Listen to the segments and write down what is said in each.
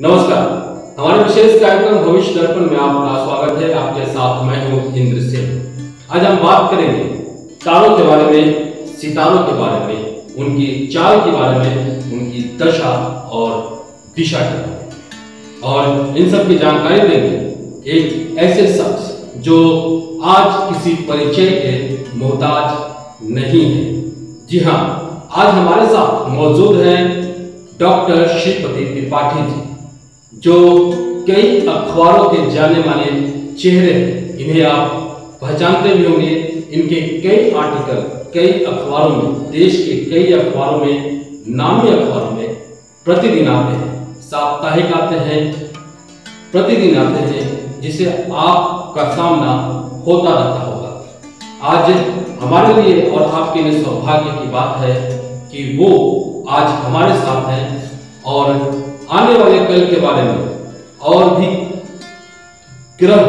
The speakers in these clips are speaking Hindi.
नमस्कार। हमारे विशेष कार्यक्रम भविष्य दर्पण में आपका स्वागत है। आपके साथ मैं हूँ इंद्र सिंह आज हम बात करेंगे तारों के बारे में, सितारों के बारे में, उनकी चाल के बारे में, उनकी दशा और दिशा के बारे में। और इन सब की जानकारी देंगे एक ऐसे शख्स जो आज किसी परिचय के मोहताज नहीं है। जी हाँ आज हमारे साथ मौजूद हैं डॉक्टर श्रीपति त्रिपाठी जी। जो कई अखबारों के जाने माने चेहरे हैं, इन्हें आप पहचानते भी होंगे। इनके कई आर्टिकल, कई अखबारों में, देश के कई अखबारों में, नामी अखबारों में प्रतिदिन आते हैं, साप्ताहिक आते हैं, प्रतिदिन आते हैं, जिसे आपका सामना होता रहता होगा। आज हमारे लिए और आपके लिए सौभाग्य की बात है कि वो आज हमारे साथ हैं और आने वाले कल के बारे में और भी ग्रह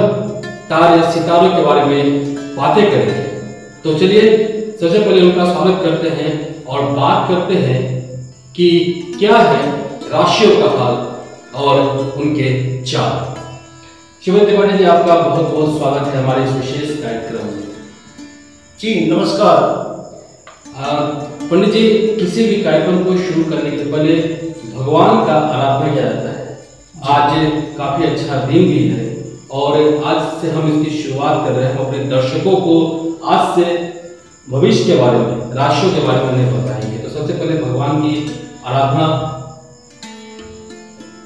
तारे सितारों के बारे में बातें करेंगे। तो चलिए सबसे पहले उनका स्वागत करते हैं और बात करते हैं कि क्या है राशियों का हाल और उनके चार शिवन त्रिपाठी जी आपका बहुत बहुत स्वागत है हमारे इस विशेष कार्यक्रम में। जी नमस्कार। पंडित जी, किसी भी कार्यक्रम को शुरू करने के पहले भगवान का आराधना किया जाता है। आज काफ़ी अच्छा दिन भी है और आज से हम इसकी शुरुआत कर रहे हैं। अपने दर्शकों को आज से भविष्य के बारे में, राशियों के बारे में बताएँगे। तो सबसे पहले भगवान की आराधना।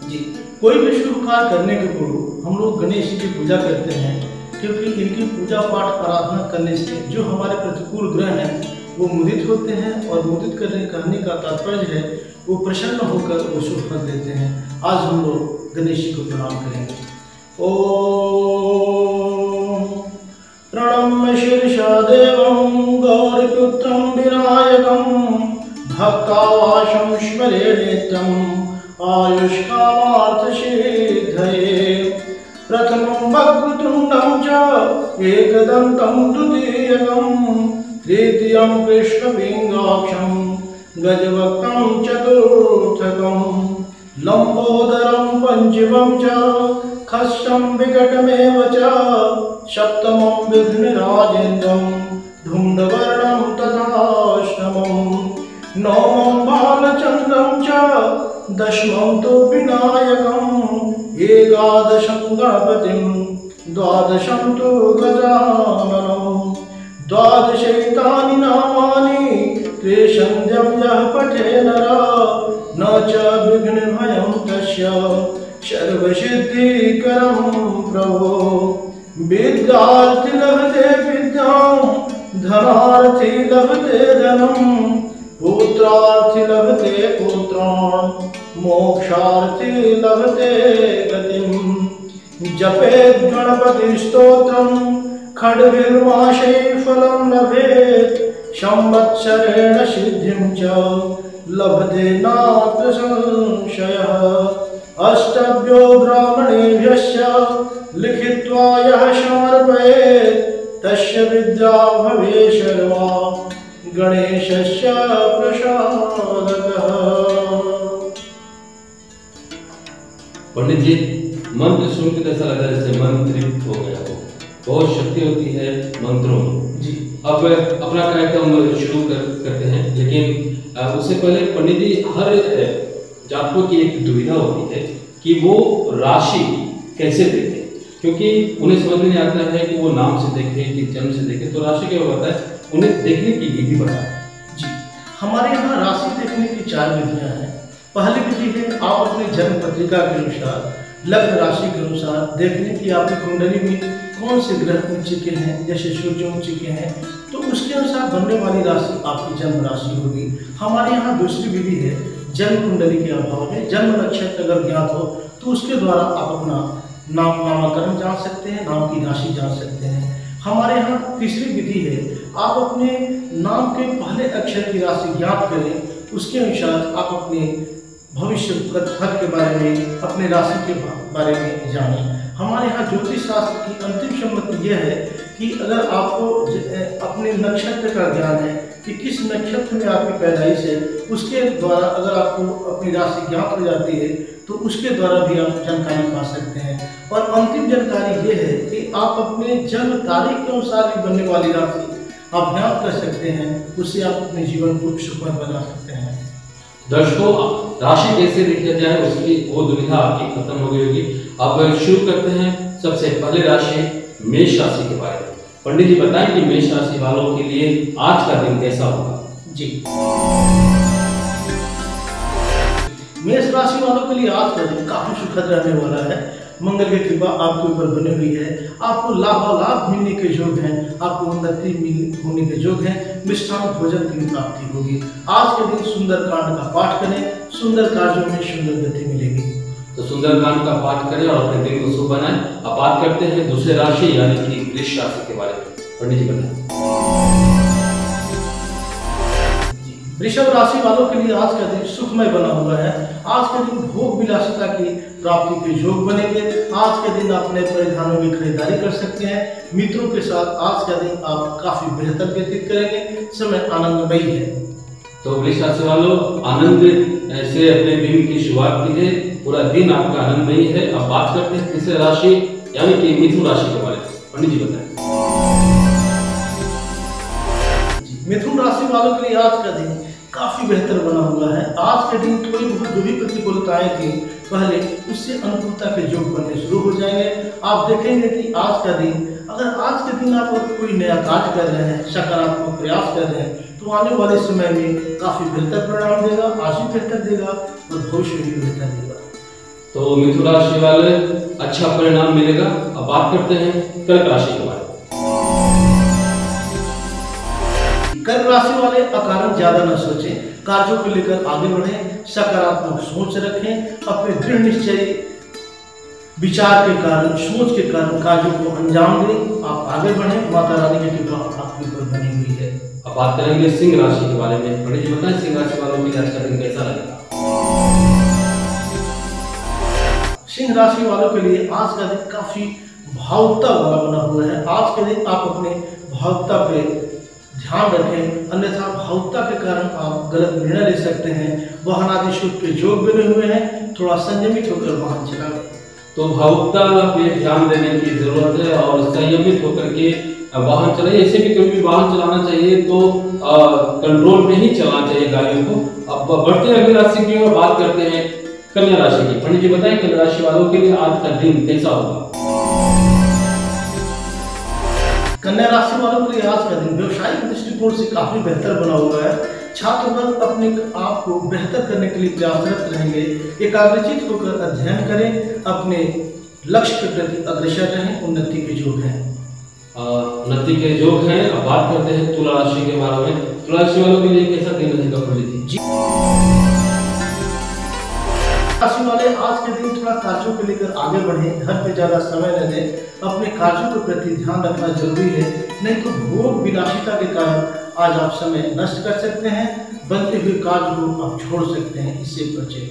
जी, कोई भी शुभ कार्य करने के पूर्व हम लोग गणेश जी की पूजा करते हैं, क्योंकि इनकी पूजा पाठ आराधना करने से जो हमारे प्रतिकूल ग्रह हैं वो मुदित होते हैं और मुदित करने कहने का तात्पर्य है, वो प्रसन्न होकर वो शुभ फल देते हैं। आज हम लोग गणेश जी को प्रणाम करेंगे। ओम प्रणम्य शीर्षा देवं गौरीपुत्रं विनायकं भक्तावाशं स्मरे नित्यम् आयुष्कामार्थसिद्धये प्रथमं वक्रतुण्डं च एकदन्तं तृतीयं कृष्णपिङ्गाक्षं गजवक्तं चतुर्थकं लम्बोदरं पञ्चमं च, खस्यं विकटमेव च, सप्तमं विघ्नराजेन्द्रं, धुण्डवर्णं तथाष्टमं, नवमं बालचन्द्रं च, दशमं तु विनायकम् एकादशं गणपतिं, द्वादशं तु गजाननं द्वादशैतानि नामानि त्रिसन्ध्यं यः पठे नर, न च विघ्नभयं तस्य सर्वसिद्धिकरं प्रभो। विद्यार्थी लभते विद्यां, धनार्थी लभते धनम् पुत्रार्थी लभते पुत्रान्, मोक्षार्थी लभते जपेत् गणपतिस्तोत्रं खड्भिर्माशै फलं लभेत्। संवत्सरेण सिद्धिं च लभते नात्र संशयः। अष्टभ्यो ब्राह्मणेभ्यश्च लिखित्वा यः समर्पयेत्, तस्य विद्या भवे शर्मा गणेशस्य प्रसादतः। पंडित जी, मंत्र सुन के ऐसा लग जैसे मंत्रित हो गया हो बहुत शक्ति होती है मंत्रों में। जी। अब अपना कार्यक्रम शुरू कर करते हैं लेकिन उससे पहले पंडित जी हर जातकों की एक दुविधा होती है कि वो राशि कैसे देखें क्योंकि उन्हें समझ में नहीं आता है कि वो नाम से देखें कि जन्म से देखें तो राशि क्या होता है? उन्हें देखने की विधि बताएँ जी। हमारे यहाँ राशि देखने की चार विधियाँ हैं। पहली विधि है आप अपने जन्म पत्रिका के अनुसार लग्न राशि के अनुसार देखने की आपकी कुंडली में कौन से ग्रह उच्च के हैं जैसे सूर्य उच्च के हैं? तो उसके अनुसार बनने वाली राशि आपकी जन्म राशि होगी। हमारे यहाँ दूसरी विधि है जन्म कुंडली के अभाव में। जन्म नक्षत्र अगर ज्ञात हो तो उसके द्वारा आप अपना नाम नामाकरण जान सकते हैं, नाम की राशि जान सकते हैं। हमारे यहाँ तीसरी विधि है, आप अपने नाम के पहले अक्षर की राशि ज्ञात करें। उसके अनुसार आप अपने भविष्य के बारे में, अपने राशि के बारे में जानें। हमारे यहाँ ज्योतिष शास्त्र की अंतिम सम्मति यह है कि अगर आपको अपने नक्षत्र का ज्ञान है कि किस नक्षत्र में आपकी पैदाइश है, उसके द्वारा अगर आपको अपनी राशि ज्ञात हो जाती है तो उसके द्वारा भी आप जानकारी पा सकते हैं। और अंतिम जानकारी ये है कि आप अपने जन्म तारीख के अनुसार भी बनने वाली राशि आप ज्ञात कर सकते हैं उससे आप अपने जीवन को सुखमय बना सकते हैं। दर्शकों राशि कैसे देखा जाए उसकी वो दुविधा आपकी खत्म हो गई होगी। अब शुरू करते हैं, सबसे पहले राशि मेष राशि के बारे में। पंडित जी बताएँ कि मेष राशि वालों के लिए आज का दिन कैसा होगा? जी। मेष राशि वालों के लिए आज का दिन काफ़ी सुखद रहने वाला है। मंगल की कृपा आपके ऊपर बनी हुई है। आपको लाभालाभ मिलने के योग हैं। आपको उन्नति होने के योग हैं। मिष्ठान भोजन की प्राप्ति होगी। आज के दिन सुंदर कांड का पाठ करें। सुंदर कार्यों में सुंदर गति मिलेगी। तो सुंदरकांड का पाठ करें और अपने दिन को शुभ बनाएँ। अब बात करते हैं दूसरे राशि, यानी कि वृष राशि के बारे में। पंडित जी, बताएँ। वृषभ राशि वालों के लिए आज का दिन सुखमय बना हुआ है। आज के दिन भोग विलासिता की प्राप्ति के योग बनेंगे। आज के दिन आप नए परिधानों की खरीदारी कर सकते हैं। मित्रों के साथ आज का दिन आप काफ़ी बेहतर व्यतीत करेंगे। समय आनंदमयी है। तो वृष राशि वालों आनंद से अपने दिन की शुरुआत कीजिए। पूरा दिन आपका आनंदमयी है। अब बात करते हैं तीसरे राशि यानी कि मिथुन राशि के बारे में। पंडित जी बताए। मिथुन राशि वालों के लिए आज का दिन काफ़ी बेहतर बना हुआ है। आज के दिन थोड़ी बहुत जो भी प्रतिकूलताएँ थी, पहले उससे अनुकूलता के योग बनने शुरू हो जाएँगे। आप देखेंगे कि आज का दिन, अगर आज के दिन आप कोई नया कार्य कर रहे हैं, सकारात्मक प्रयास कर रहे हैं तो आने वाले समय में काफ़ी बेहतर परिणाम देगा आज भी बेहतर देगा और भविष्य भी बेहतर देगा। तो मिथुन राशि वाले अच्छा परिणाम मिलेगा। अब बात करते हैं कर्क राशि के बारे में। कर्क राशि वाले अकारण ज़्यादा न सोचें। कार्यों को लेकर आगे बढ़ें सकारात्मक सोच रखें अपने दृढ़ निश्चय विचार के कारण सोच के कारण कार्यों को अंजाम दें आप आगे बढ़ें। माता रानी की कृपा आपके ऊपर बनी हुई है। अब बात करेंगे सिंह राशि के बारे में। पंडित जी बताएँ सिंह राशि वालों के लिए आज का दिन कैसा रहेगा सिंह राशि वालों के लिए आज का दिन काफ़ी भावुकता वाला बना हुआ है। आज के दिन आप अपने भावुकता पे ध्यान रखें, अन्यथा भावुकता के कारण आप गलत निर्णय ले सकते हैं। वाहन आदि शुभ के योग बने हुए हैं, थोड़ा संयमित होकर वाहन चलाएँ। तो भावुकता पे ध्यान देने की ज़रूरत है और संयमित होकर के वाहन चलाइए ऐसे भी कभी भी वाहन चलाना चाहिए तो कंट्रोल में ही चलाना चाहिए गाड़ियों को। अब बढ़ते अगली राशि की ओर, बात करते हैं कन्या राशि की। पंडित जी बताएँ, कन्या राशि वालों के लिए आज का दिन कैसा होगा? कन्या राशि वालों के लिए आज का दिन व्यवसायिक दृष्टिकोण से काफ़ी बेहतर बना हुआ है। छात्र वर्ग अपने आप को बेहतर करने के लिए प्रयासरत रहेंगे। एकाग्रचित होकर अध्ययन करें। अपने लक्ष्य के प्रति अग्रसर रहें। उन्नति के योग हैं। अ, उन्नति के योग हैं। अब बात करते हैं तुला राशि के बारे में। तुला राशि वालों के लिए कैसा दिन रहेगा पंडित जी। राशि वाले आज के दिन थोड़ा कार्यों को लेकर आगे बढ़े, घर पे ज़्यादा समय न दें। अपने कार्यों के प्रति ध्यान रखना ज़रूरी है, नहीं तो भोग विलासिता के कारण आज आप समय नष्ट कर सकते हैं, बनते हुए कार्य को आप छोड़ सकते हैं, इससे बचें।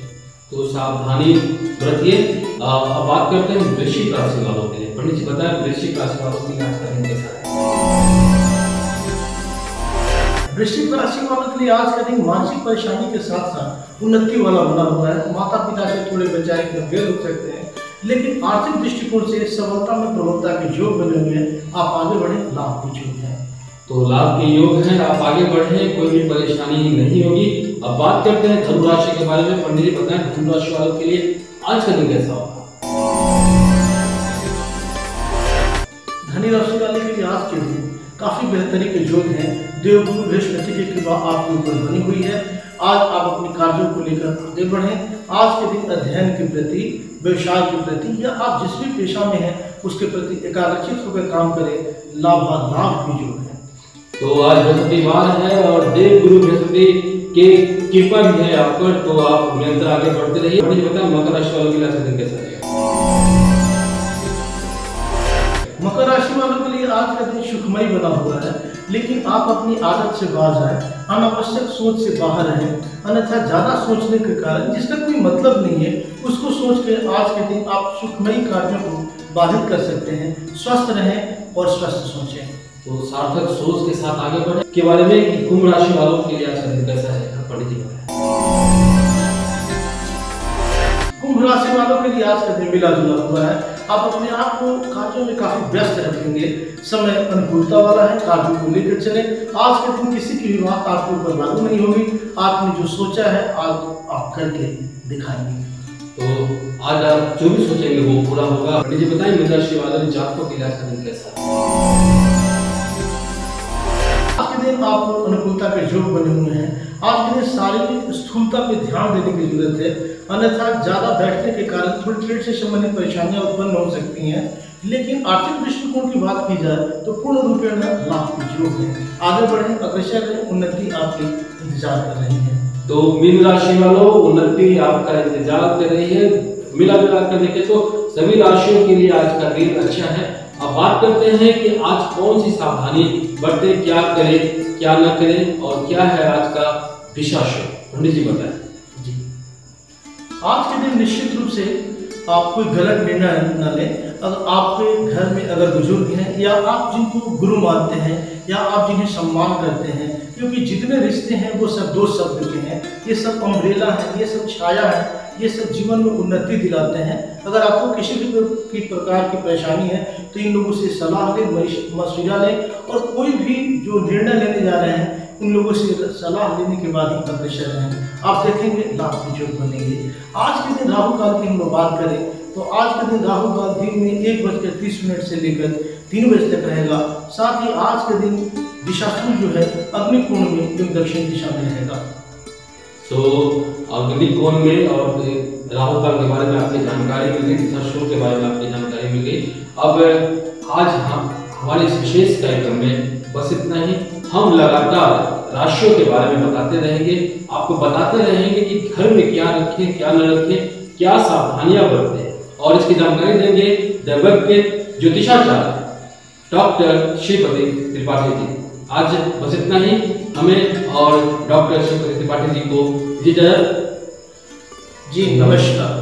तो सावधानी बरतिए। अब बात करते हैं वृश्चिक राशि वालों के लिए। पंडित जी, बताएँ, वृश्चिक राशि वालों के लिए आज का दिन कैसा वृश्चिक राशि वालों के लिए आज का दिन मानसिक परेशानी के साथ साथ उन्नति वाला बना हुआ है। माता पिता से थोड़े बचाए गंभीर हो सकते हैं लेकिन आर्थिक दृष्टिकोण से सफलता में प्रबलता के योग बने हुए हैं। आप आगे बढ़े लाभ के योग हैं। तो लाभ के योग हैं आप आगे बढ़े कोई भी परेशानी नहीं होगी। अब बात करते हैं धनु राशि के बारे में। पंडित जी बताएँ धनु राशि वालों के लिए आज का दिन कैसा होगा? धनी राशि वाले के लिए आज के दिन काफ़ी बेहतरी के योग हैं। देवगुरु बृहस्पति की कृपा आपके ऊपर बनी हुई है। आज आप अपने कार्यों को लेकर आगे बढ़ें। आज के दिन अध्ययन के प्रति व्यवसाय के प्रति या आप जिस भी पेशा में हैं उसके प्रति एकाग्रचित होकर काम करें लाभालाभ भी जो है। तो आज बृहस्पतिवार है और देव गुरु बृहस्पति के कृपा भी है आप पर तो आप निरंतर आगे बढ़ते रहिए। बताएँ मकर राशि वालों के लिए दिन कैसा मकर राशि वालों के लिए आज का दिन सुखमय बना हुआ है। लेकिन आप अपनी आदत से बाज आए अनावश्यक सोच से बाहर रहें अन्यथा ज़्यादा सोचने के कारण जिसका कोई मतलब नहीं है उसको सोच के आज के दिन आप सुखमयी कार्यों को बाधित कर सकते हैं। स्वस्थ रहें और स्वस्थ सोचें। तो सार्थक सोच के साथ आगे बढ़े। के बारे में कि कुंभ राशि वालों के लिए आज का दिन कैसा है? पंडित जी कुंभ राशि वालों के लिए आज का दिन मिला जुला हुआ है। आप अपने आप को कार्यों में काफ़ी व्यस्त रखेंगे। समय अनुकूलता वाला है कार्यों को लेकर चले। आज के दिन किसी की भी बात आपके ऊपर लागू नहीं होगी। आपने जो सोचा है आज आप करके दिखाएँगे। तो आज आप जो भी सोचेंगे वो पूरा होगा। जी बताएँ मृदा वाले जातकों के का दिन कैसा आज के दिन आप अनुकूलता के योग बने हुए हैं दिन शारीरिक स्थूलता पे ध्यान देने की ज़रूरत है। अन्यथा ज़्यादा बैठने के कारण थोड़ी पेट से संबंधित परेशानियाँ उत्पन्न हो सकती हैं। लेकिन आर्थिक दृष्टिकोण की बात की जाए तो पूर्ण रूपेण लाभ के योग है। आगे बढ़े, अग्रसर उन्नति आपकी इंतज़ार कर रही है। तो मीन राशि वालों, उन्नति आपका इंतज़ार कर रही है। मिला मिला कर देखे तो सभी राशियों के लिए आज का दिन अच्छा है। अब बात करते हैं कि आज कौन सी सावधानी बरते, क्या करें, क्या न करें और क्या है आज का विशासन पंडित जी बताए। जी। आज के दिन निश्चित रूप से आप कोई गलत निर्णय न लें। अगर आपके घर में अगर बुज़ुर्ग हैं, या आप जिनको गुरु मानते हैं, या आप जिन्हें सम्मान करते हैं, क्योंकि जितने रिश्ते हैं, वो सब दो शब्द के हैं। ये सब अम्ब्रेला है, ये सब छाया है, ये सब जीवन में उन्नति दिलाते हैं। अगर आपको किसी भी की प्रकार की परेशानी है तो इन लोगों से सलाह लें मशविरा लें, और कोई भी जो निर्णय लेने जा रहे हैं उन लोगों से सलाह लेने के बाद ही अग्रसर रहें आप देखेंगे लाभ के योग बनेंगे। आज के दिन राहु काल की हम लोग बात करें तो आज के दिन राहु काल दिन में एक बजकर तीस मिनट से लेकर तीन बजे तक रहेगा साथ ही आज के दिन दिशाशूल जो है, अग्निकोण में एवं दक्षिण दिशा में रहेगा। तो अग्निकोण में और राहु काल के बारे में आपकी जानकारी मिल गई दिशाशूल के बारे में आपकी जानकारी मिल। गई अब आज हम हमारे इस विशेष कार्यक्रम में बस इतना ही। हम लगातार राशियों के बारे में बताते रहेंगे, आपको बताते रहेंगे कि घर में क्या रखें, क्या न रखें, क्या सावधानियाँ बरतें। और इसकी जानकारी देंगे दैवक के ज्योतिषाचार्य, डॉक्टर श्रीपति त्रिपाठी जी। आज बस इतना ही। हमें और डॉक्टर श्रीपति त्रिपाठी जी को जी जी, नमस्कार।